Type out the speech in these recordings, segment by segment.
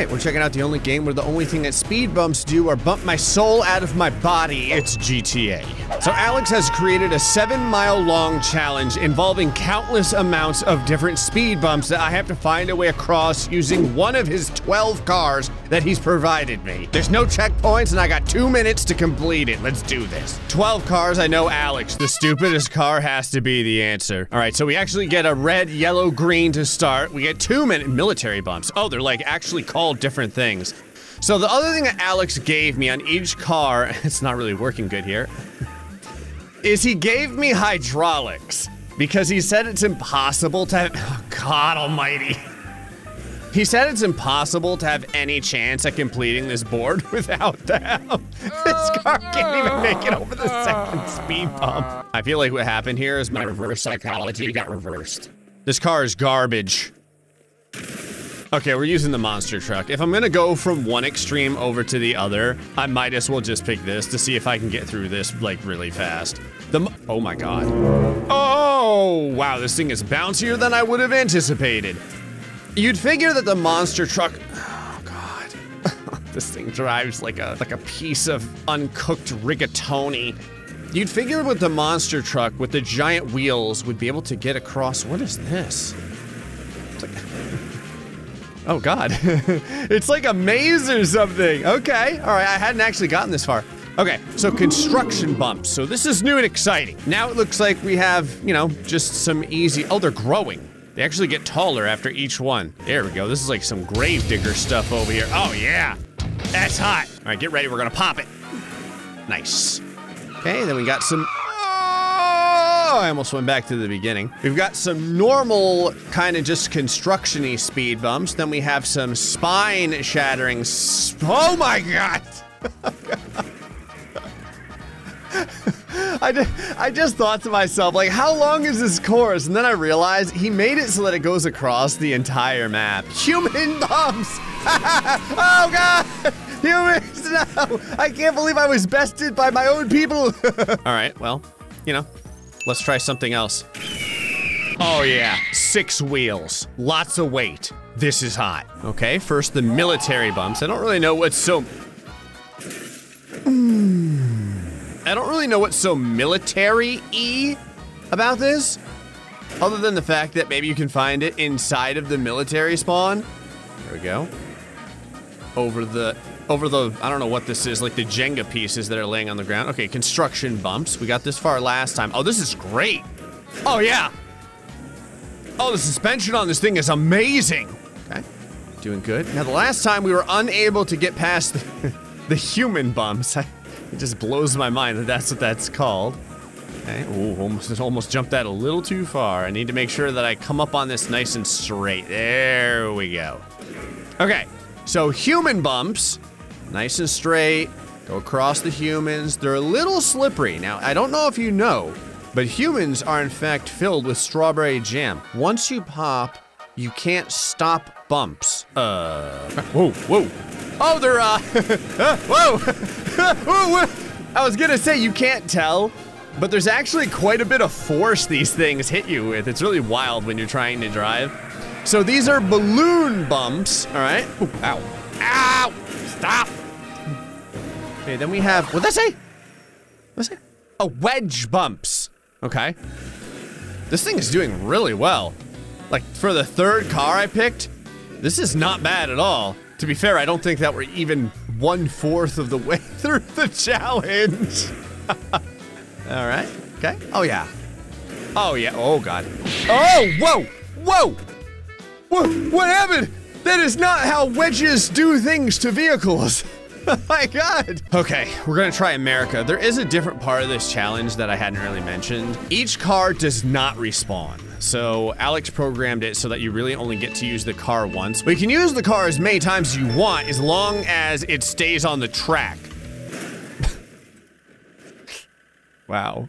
right, we're checking out the only game where the only thing that speed bumps do are bump my soul out of my body. It's GTA. So Alex has created a seven mile long challenge involving countless amounts of different speed bumps that I have to find a way across using one of his 12 cars that he's provided me. There's no checkpoints and I got two minutes to complete it. Let's do this. 12 cars, I know Alex. The stupidest car has to be the answer. All right, so we actually get a red, yellow, green to start. We get two minute military bumps. Oh, they're like actually called different things. So the other thing that Alex gave me on each car, it's not really working good here, is he gave me hydraulics because he said it's impossible to oh God almighty. He said it's impossible to have any chance at completing this board without them. this oh, car can't even make it over the oh. second speed bump. I feel like what happened here is my reverse psychology got reversed. This car is garbage. Okay, we're using the monster truck. If I'm gonna go from one extreme over to the other, I might as well just pick this to see if I can get through this, like, really fast. The Oh my god. Oh, wow, this thing is bouncier than I would have anticipated. You'd figure that the monster truck, oh god. this thing drives like a, like a piece of uncooked rigatoni. You'd figure with the monster truck with the giant wheels would be able to get across, what is this? Like, Oh God, it's like a maze or something. Okay, all right, I hadn't actually gotten this far. Okay, so construction bumps. So this is new and exciting. Now it looks like we have, you know, just some easy, oh, they're growing. They actually get taller after each one. There we go, this is like some grave digger stuff over here. Oh yeah, that's hot. All right, get ready, we're gonna pop it. Nice. Okay, then we got some Oh, I almost went back to the beginning. We've got some normal, kind of just construction-y speed bumps. Then we have some spine-shattering. oh my god! I, just, I just thought to myself, like, how long is this course? And then I realized he made it so that it goes across the entire map. Human bumps! oh god! Humans, no! I can't believe I was bested by my own people! All right, well, you know, Let's try something else. Oh yeah, six wheels, lots of weight. This is hot. Okay, first the military bumps. I don't really know what's so... Hmm. I don't really know what's so military-y about this, other than the fact that maybe you can find it inside of the military spawn. There we go. Over the over the, I don't know what this is, like the Jenga pieces that are laying on the ground. Okay, construction bumps. We got this far last time. Oh, this is great. Oh, yeah. Oh, the suspension on this thing is amazing. Okay, doing good. Now, the last time we were unable to get past the, the human bumps. It just blows my mind that that's what that's called. Okay, Ooh, almost, almost jumped that a little too far. I need to make sure that I come up on this nice and straight. There we go. Okay, so human bumps nice and straight, go across the humans. They're a little slippery. Now, I don't know if you know, but humans are in fact filled with strawberry jam. Once you pop, you can't stop bumps. Uh, whoa, whoa. Oh, they're, uh, whoa. whoa. I was gonna say you can't tell, but there's actually quite a bit of force these things hit you with. It's really wild when you're trying to drive. So these are balloon bumps, all right? Ooh, ow. Ow! Stop! Okay, then we have, what'd that say? What's that? Oh, wedge bumps. Okay. This thing is doing really well. Like, for the third car I picked, this is not bad at all. To be fair, I don't think that we're even one-fourth of the way through the challenge. all right, okay. Oh, yeah. Oh, yeah, oh, God. Oh, whoa, whoa! What, what happened? That is not how wedges do things to vehicles. oh my god! Okay, we're gonna try America. There is a different part of this challenge that I hadn't really mentioned. Each car does not respawn. So Alex programmed it so that you really only get to use the car once. But you can use the car as many times as you want as long as it stays on the track. wow.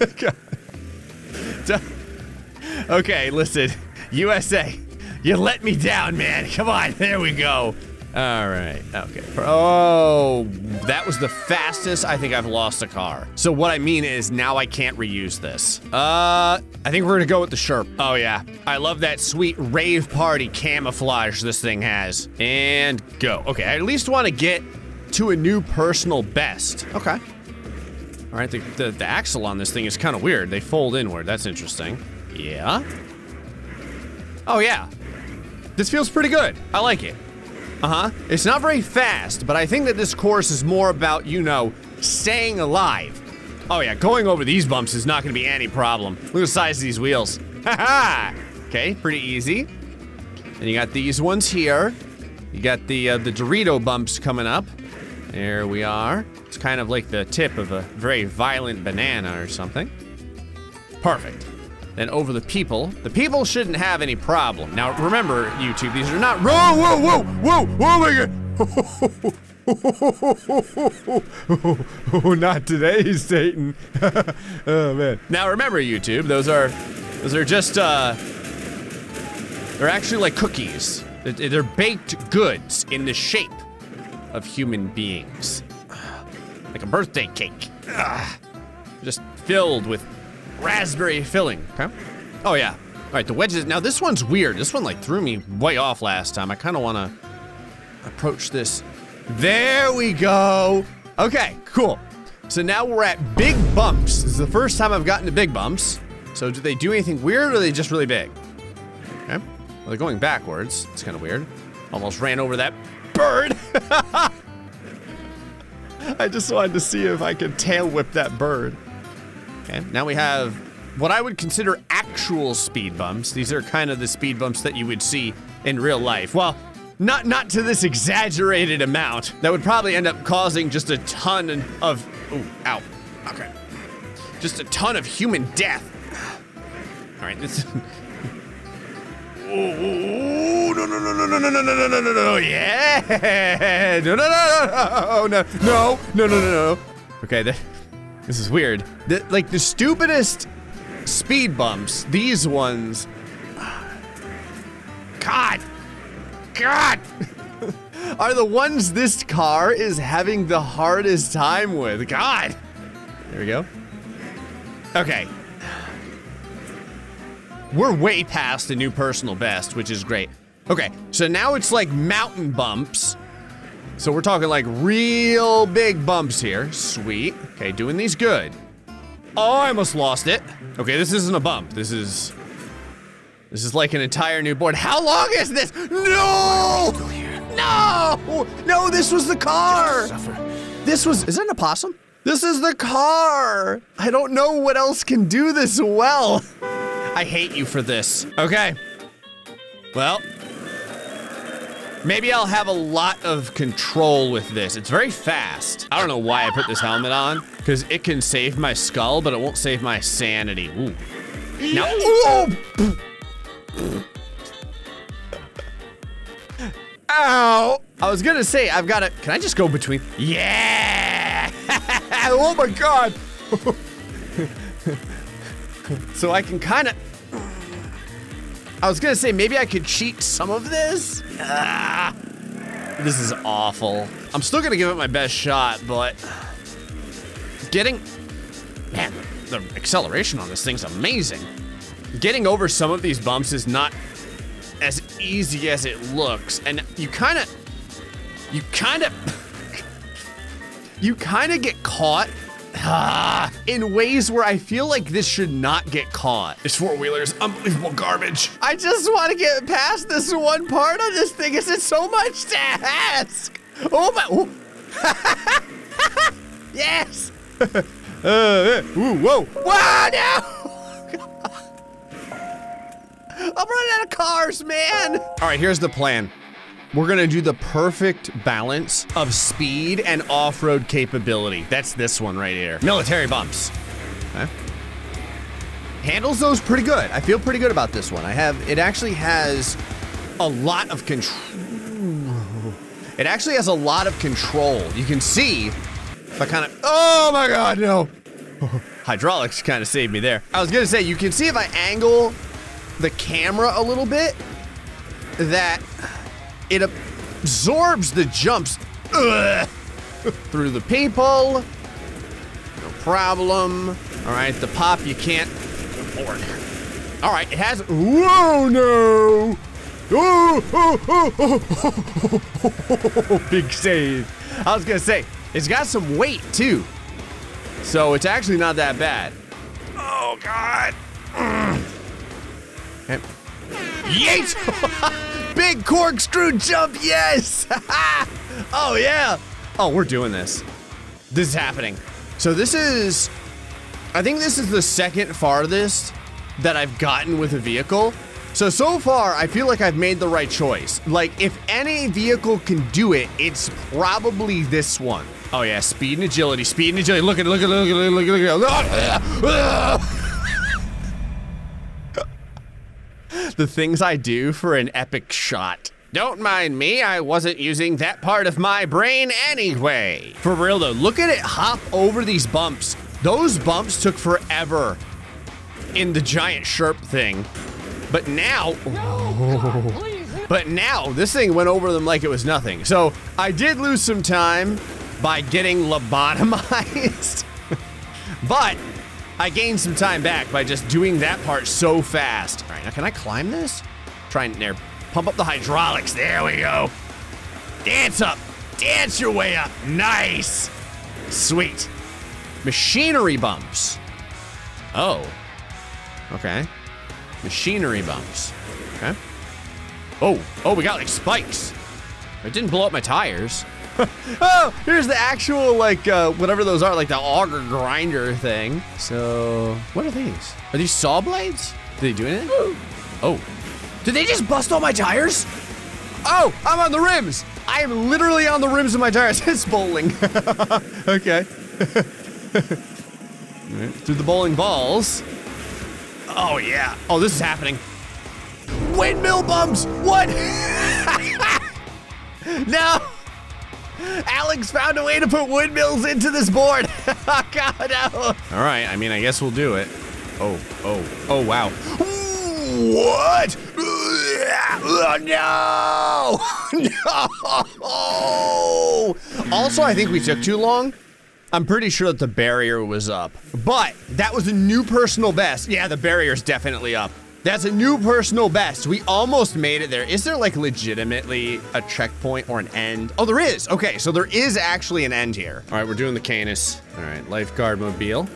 okay, listen. USA, you let me down, man. Come on, there we go. All right. Okay. Oh, that was the fastest I think I've lost a car. So what I mean is now I can't reuse this. Uh, I think we're gonna go with the Sherp. Oh yeah. I love that sweet rave party camouflage this thing has. And go. Okay, I at least want to get to a new personal best. Okay. All right, the, the, the axle on this thing is kind of weird. They fold inward. That's interesting. Yeah. Oh yeah. This feels pretty good. I like it. Uh-huh. It's not very fast, but I think that this course is more about, you know, staying alive. Oh yeah, going over these bumps is not gonna be any problem. Look at the size of these wheels. Haha! okay, pretty easy. And you got these ones here. You got the uh, the Dorito bumps coming up. There we are. It's kind of like the tip of a very violent banana or something. Perfect. Then over the people. The people shouldn't have any problem. Now remember, YouTube, these are not- Whoa, whoa, whoa, whoa, oh my god! not today, Satan. oh man. Now remember, YouTube, those are, those are just, uh, they're actually like cookies. They're- They're baked goods in the shape of human beings. Like a birthday cake. Ugh. Just filled with raspberry filling. Okay. Oh yeah. All right, the wedges. Now this one's weird. This one like threw me way off last time. I kind of want to approach this. There we go. Okay, cool. So now we're at big bumps. This is the first time I've gotten to big bumps. So do they do anything weird or are they just really big? Okay. Well, they're going backwards. It's kind of weird. Almost ran over that bird. I just wanted to see if I could tail whip that bird. Okay, now we have what I would consider actual speed bumps. These are kind of the speed bumps that you would see in real life. Well, not not to this exaggerated amount. That would probably end up causing just a ton of ooh, ow. Okay. Just a ton of human death. All right, this Oh, no, no, no, no, no, no, no, no, no, no, no, no, yeah. No, no, no, no, no, no, no, no, no, no. Okay, that, this is weird. The, like the stupidest speed bumps, these ones. God, God, are the ones this car is having the hardest time with. God. There we go. Okay, we're way past the new personal best, which is great. Okay, so now it's like mountain bumps. So we're talking like real big bumps here. Sweet. Okay, doing these good. Oh, I almost lost it. Okay, this isn't a bump. This is... This is like an entire new board. How long is this? No! No! No, this was the car! This was, is it an opossum? This is the car! I don't know what else can do this well. I hate you for this. Okay. Well, maybe I'll have a lot of control with this. It's very fast. I don't know why I put this helmet on, because it can save my skull, but it won't save my sanity. Ooh. Now, ooh! Ow! I was gonna say, I've got to, can I just go between? Yeah! oh my God! so I can kind of. I was gonna say maybe I could cheat some of this. Ah, this is awful. I'm still gonna give it my best shot, but getting man, the acceleration on this thing's amazing. Getting over some of these bumps is not as easy as it looks, and you kind of, you kind of, you kind of get caught Ah, in ways where I feel like this should not get caught. This four-wheeler is unbelievable garbage. I just want to get past this one part of this thing. Is it so much to ask? Oh my, oh. yes. uh, ooh, whoa, wow, no. I'm running out of cars, man. All right, here's the plan. We're gonna do the perfect balance of speed and off-road capability. That's this one right here. Military bumps. Okay. Handles those pretty good. I feel pretty good about this one. I have, it actually has a lot of control. It actually has a lot of control. You can see if I kind of, oh my God, no. Hydraulics kind of saved me there. I was gonna say, you can see if I angle the camera a little bit, that it absorbs the jumps ugh, through the people. No problem. All right, the pop you can't afford. All right, it has. Whoa, no! Oh, oh, oh, oh, oh, oh, big save. I was gonna say, it's got some weight too. So it's actually not that bad. Oh, God. Mm. Okay. Yeet! Big corkscrew jump, yes! oh, yeah! Oh, we're doing this. This is happening. So this is, I think this is the second farthest that I've gotten with a vehicle. So, so far, I feel like I've made the right choice. Like, if any vehicle can do it, it's probably this one. Oh yeah, speed and agility, speed and agility. Look at, look at, look at, look at, look at. Ah! The things I do for an epic shot. Don't mind me, I wasn't using that part of my brain anyway. For real though, look at it hop over these bumps. Those bumps took forever in the giant Sherp thing. But now, oh, but now this thing went over them like it was nothing. So I did lose some time by getting lobotomized, but I gained some time back by just doing that part so fast. All right, now can I climb this? Try and there, pump up the hydraulics. There we go. Dance up, dance your way up. Nice, sweet. Machinery bumps. Oh, okay. Machinery bumps. Okay. Oh, oh, we got like spikes. It didn't blow up my tires. oh, here's the actual, like, uh, whatever those are, like the auger grinder thing. So, what are these? Are these saw blades? Did they do anything? Oh. Did they just bust all my tires? Oh, I'm on the rims. I am literally on the rims of my tires. it's bowling. okay. Through the bowling balls. Oh, yeah. Oh, this is happening. Windmill bumps! What? no! Alex found a way to put windmills into this board. Oh, God, no. All right, I mean, I guess we'll do it. Oh, oh, oh, wow. What? no! no! Also, I think we took too long. I'm pretty sure that the barrier was up, but that was a new personal best. Yeah, the barrier's definitely up. That's a new personal best. We almost made it there. Is there like legitimately a checkpoint or an end? Oh, there is. Okay, so there is actually an end here. All right, we're doing the Canis. All right, lifeguard mobile.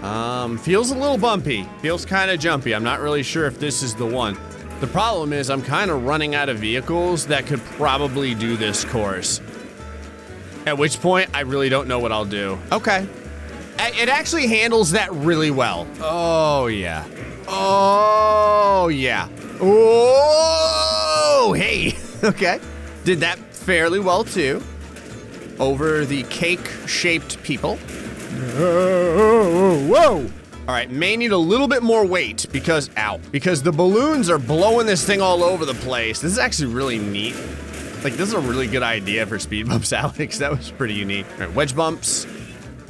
Um, feels a little bumpy. Feels kind of jumpy. I'm not really sure if this is the one. The problem is I'm kind of running out of vehicles that could probably do this course. At which point, I really don't know what I'll do. Okay. It actually handles that really well. Oh, yeah. Oh, yeah. Oh, hey. Okay. Did that fairly well, too. Over the cake-shaped people. Whoa, whoa. All right, may need a little bit more weight because, ow, because the balloons are blowing this thing all over the place. This is actually really neat. Like, this is a really good idea for speed bumps, Alex. That was pretty unique. All right, wedge bumps.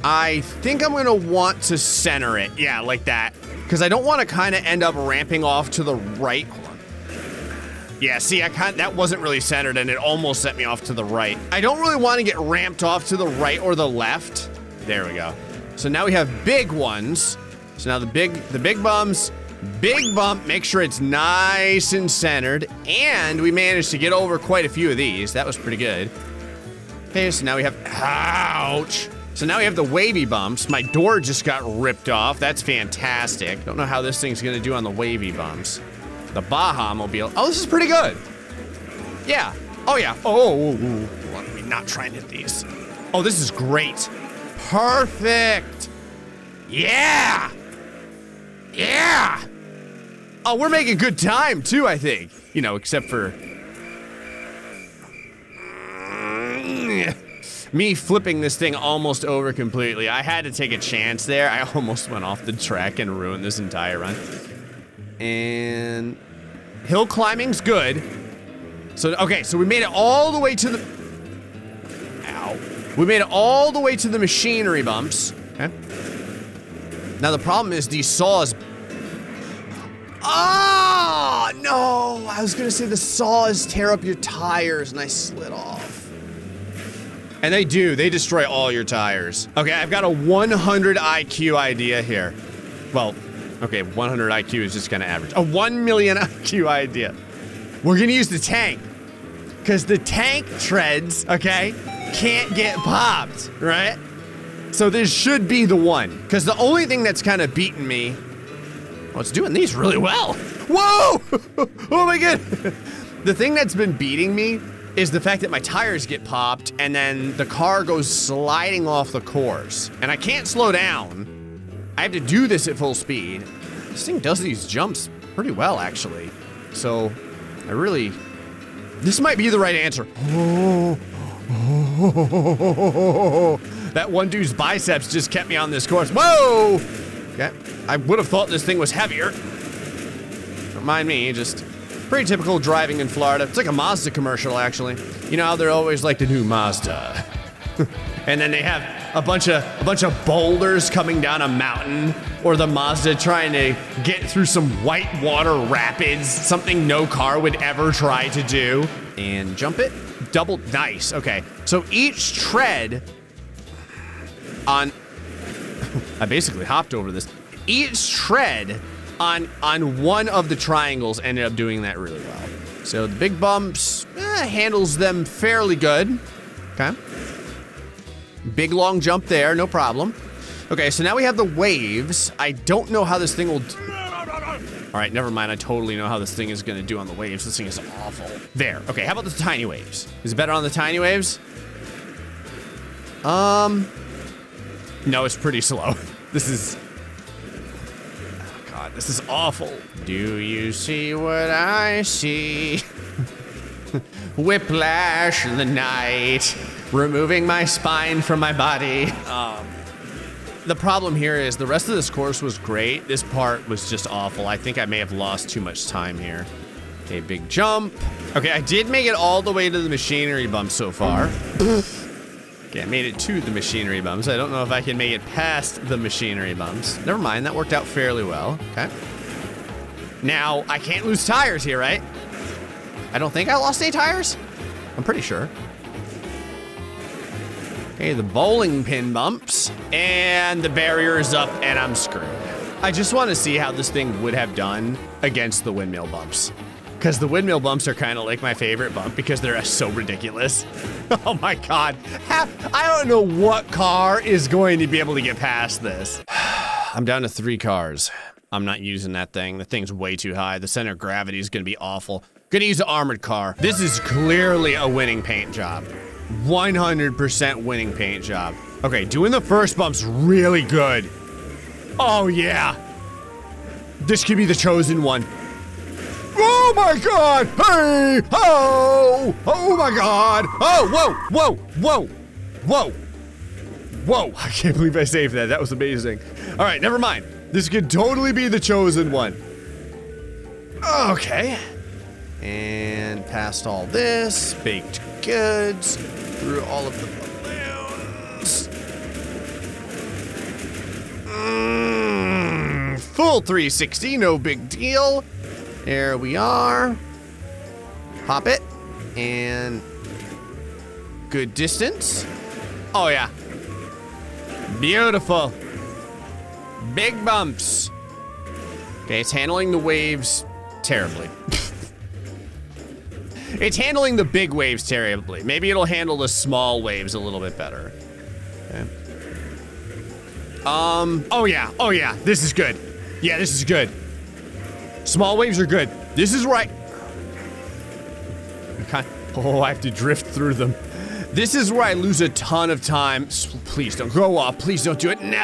I think I'm gonna want to center it. Yeah, like that. Because I don't want to kind of end up ramping off to the right. Yeah, see, I kind that wasn't really centered and it almost sent me off to the right. I don't really want to get ramped off to the right or the left. There we go. So now we have big ones. So now the big the big bums, big bump, make sure it's nice and centered. And we managed to get over quite a few of these. That was pretty good. Okay, so now we have, ouch. So now we have the wavy bumps. My door just got ripped off. That's fantastic. Don't know how this thing's gonna do on the wavy bumps. The Baja Mobile. Oh, this is pretty good. Yeah. Oh, yeah. Oh, oh, oh, oh let me not try and hit these. Oh, this is great. Perfect. Yeah. Yeah. Oh, we're making good time, too, I think. You know, except for me flipping this thing almost over completely. I had to take a chance there. I almost went off the track and ruined this entire run. And hill climbing's good. So, okay, so we made it all the way to the... Ow. We made it all the way to the machinery bumps. Okay. Now the problem is these saws... Oh, no. I was to say the saws tear up your tires, and I slid off. And they do. They destroy all your tires. Okay, I've got a 100 IQ idea here. Well, okay, 100 IQ is just kind of average. A 1 million IQ idea. We're going to use the tank. Because the tank treads, okay, can't get popped, right? So this should be the one. Because the only thing that's kind of beaten me, well, it's doing these really well. Whoa! oh my god! the thing that's been beating me is the fact that my tires get popped and then the car goes sliding off the course. And I can't slow down. I have to do this at full speed. This thing does these jumps pretty well, actually. So, I really... This might be the right answer. that one dude's biceps just kept me on this course. Whoa! Okay. I would have thought this thing was heavier. Don't mind me, just pretty typical driving in Florida. It's like a Mazda commercial, actually. You know how they're always like the new Mazda. and then they have a bunch of a bunch of boulders coming down a mountain, or the Mazda trying to get through some white water rapids, something no car would ever try to do. And jump it. Double nice. Okay. So each tread on I basically hopped over this. Each tread on on one of the triangles ended up doing that really well. So the big bumps eh, handles them fairly good. Okay. Big long jump there, no problem. Okay, so now we have the waves. I don't know how this thing will... All right, never mind. I totally know how this thing is going to do on the waves. This thing is awful. There. Okay, how about the tiny waves? Is it better on the tiny waves? Um... No, it's pretty slow. This is... God, this is awful. Do you see what I see? Whiplash in the night, removing my spine from my body. Um, the problem here is the rest of this course was great. This part was just awful. I think I may have lost too much time here. Okay, big jump. Okay, I did make it all the way to the machinery bump so far. okay, I made it to the machinery bumps. I don't know if I can make it past the machinery bumps. Never mind, that worked out fairly well. Okay. Now, I can't lose tires here, right? I don't think I lost any tires. I'm pretty sure. Okay, the bowling pin bumps, and the barrier is up, and I'm screwed. I just want to see how this thing would have done against the windmill bumps. Because the windmill bumps are kind of like my favorite bump because they're so ridiculous. oh my god. I don't know what car is going to be able to get past this. I'm down to three cars. I'm not using that thing. The thing's way too high. The center of gravity is going to be awful. Gonna use an armored car. This is clearly a winning paint job. 100% winning paint job. Okay, doing the first bump's really good. Oh, yeah. This could be the chosen one. Oh my god! Hey! Oh! Oh my god! Oh, whoa! Whoa! Whoa! Whoa! Whoa! I can't believe I saved that. That was amazing. All right, never mind. This could totally be the chosen one. Okay. And past all this, baked goods, through all of the balloons. Mm, full 360, no big deal. There we are. Pop it. And good distance. Oh, yeah. Beautiful. Big bumps. Okay, it's handling the waves terribly. It's handling the big waves terribly. Maybe it'll handle the small waves a little bit better. Okay. Um, oh yeah, oh yeah, this is good. Yeah, this is good. Small waves are good. This is right. I oh, I have to drift through them. This is where I lose a ton of time. Please don't go off. Please don't do it. No!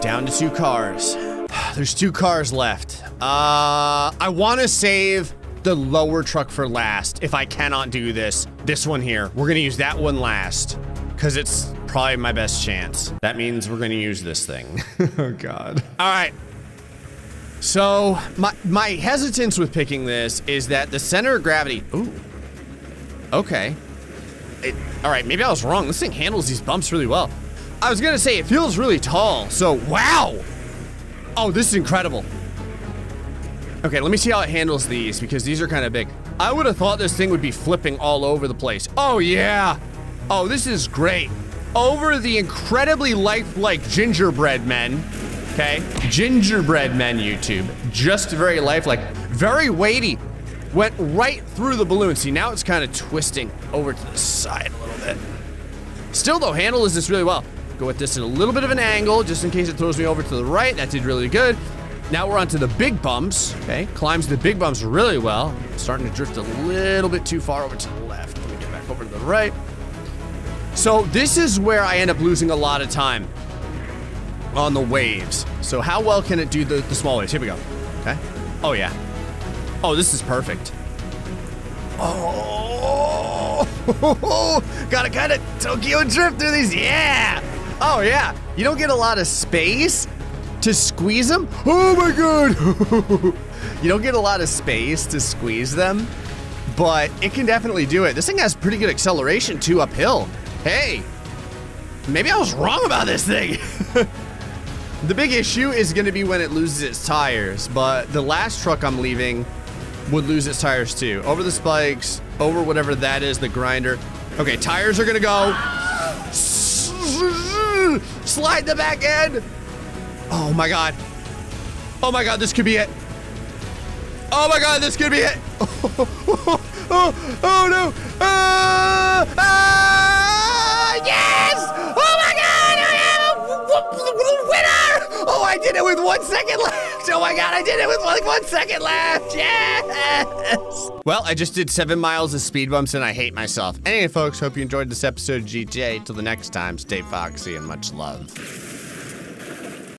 Down to two cars. There's two cars left. Uh, I want to save the lower truck for last if I cannot do this. This one here. We're going to use that one last because it's probably my best chance. That means we're going to use this thing. oh, God. All right. So my, my hesitance with picking this is that the center of gravity... Ooh. Okay. It, all right, maybe I was wrong. This thing handles these bumps really well. I was going to say it feels really tall, so wow. Oh, this is incredible. Okay, let me see how it handles these because these are kind of big. I would have thought this thing would be flipping all over the place. Oh, yeah. Oh, this is great. Over the incredibly lifelike gingerbread men. Okay, gingerbread men YouTube. Just very lifelike. Very weighty. Went right through the balloon. See, now it's kind of twisting over to the side a little bit. Still, though, handles this really well. Go with this at a little bit of an angle, just in case it throws me over to the right. That did really good. Now we're onto the big bumps. Okay, climbs the big bumps really well. Starting to drift a little bit too far over to the left. Let me get back over to the right. So this is where I end up losing a lot of time on the waves. So how well can it do the, the small waves? Here we go. Okay. Oh, yeah. Oh, this is perfect. Oh, gotta kind of Tokyo drift through these. Yeah. Oh, yeah. You don't get a lot of space to squeeze them. Oh, my God. you don't get a lot of space to squeeze them, but it can definitely do it. This thing has pretty good acceleration, too, uphill. Hey, maybe I was wrong about this thing. the big issue is going to be when it loses its tires, but the last truck I'm leaving would lose its tires too. Over the spikes, over whatever that is, the grinder. Okay, tires are going to go. Slide the back end. Oh my God. Oh my God, this could be it. Oh my God, this could be it. Oh, oh, oh, oh no. Ah, ah, did it with one second left. Oh my God, I did it with like one second left. Yes! Well, I just did seven miles of speed bumps and I hate myself. Anyway, folks, hope you enjoyed this episode of GTA. Till the next time, stay foxy and much love.